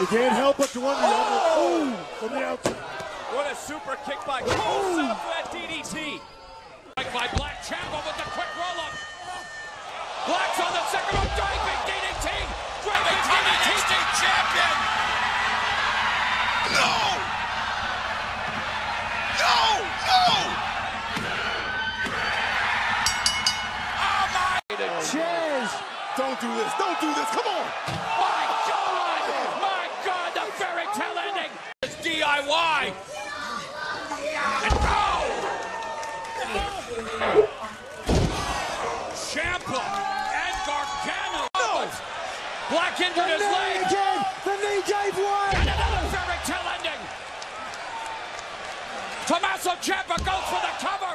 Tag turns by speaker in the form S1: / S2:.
S1: You can't help but to wonder. Oh! From the outside.
S2: What a super kick by Cole South for that DDT.
S3: Like by Black Ciampa with the quick roll-up. Black's on the second rope, driving DDT. Driving DDT. champion.
S4: No! No! No!
S3: Oh my!
S1: Chairs. Don't do this. Don't do this. Come on.
S3: Ciampa and Gargano. Black injured his leg.
S1: again. The knee gave way.
S3: And another fairy tale ending. Tommaso Ciampa goes for the cover.